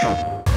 you